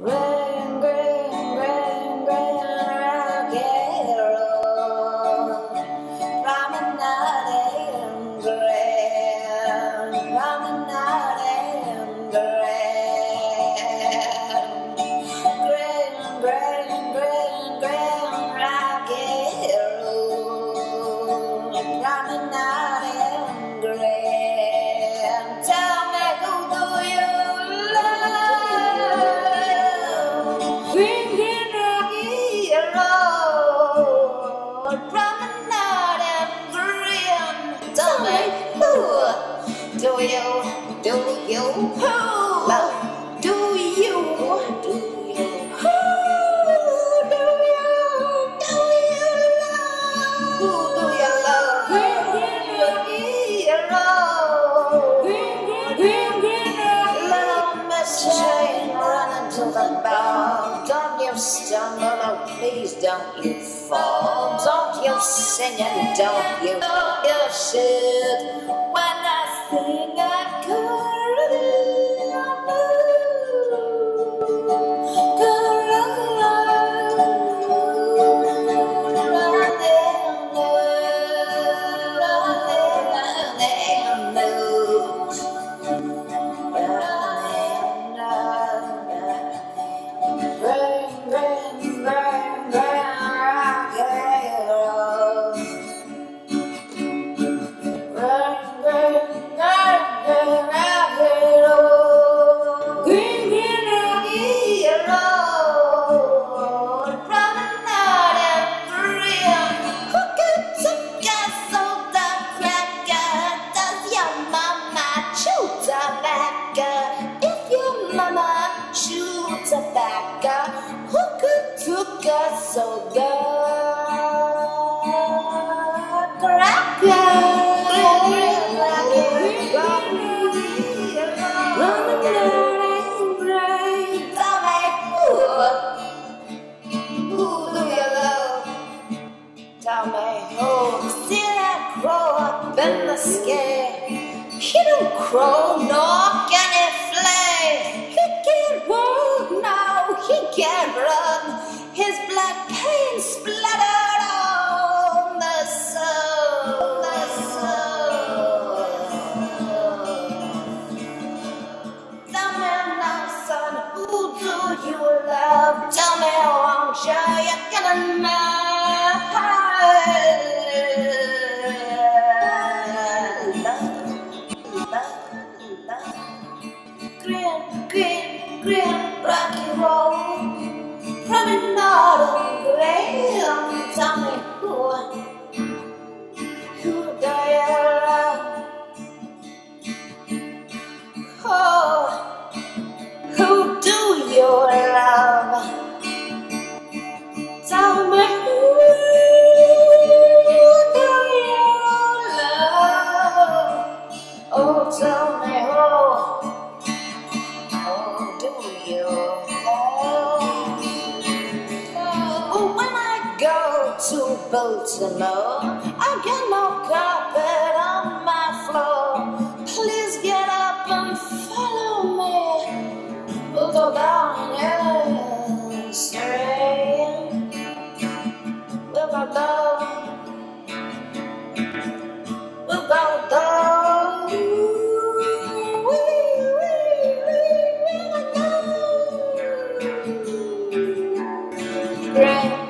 Green, do you, do you, who? Do you, do you, who do you, do you love? Who do you love? Green, green rocky road. Green, green, green Little Jane running to the ball. Don't you stumble, oh please don't you fall. Don't you sing and don't you, don't you should. He don't crow nor can he fly. He can't walk now, he can't run. His blood paint splattered on the soul. The soul. Tell me now, son, who do you love? Tell me, won't you? You're gonna know. Go to Baltimore, I get no carpet on my floor. Please get up and follow me. We'll go down in street. We'll go down. We'll go down. We'll